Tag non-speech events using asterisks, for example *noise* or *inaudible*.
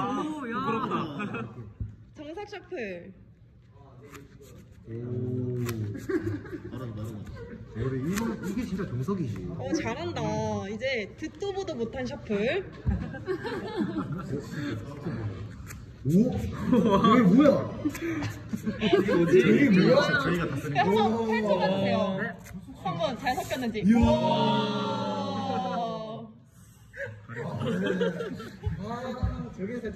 오, 야. *laughs* 정석 셔플. 오. 우리 *laughs* 이거 이게 진짜 정석이지. 어, 잘한다. 이제 듣도 보도 못한 셔플. 오? 이게 뭐야? 이게 뭐지? 이게 뭐야? 저희가 다 쓰는 한번 펼쳐봐 주세요. 한번 잘 섞였는지. 이야. 오. 아, 저게 살짝.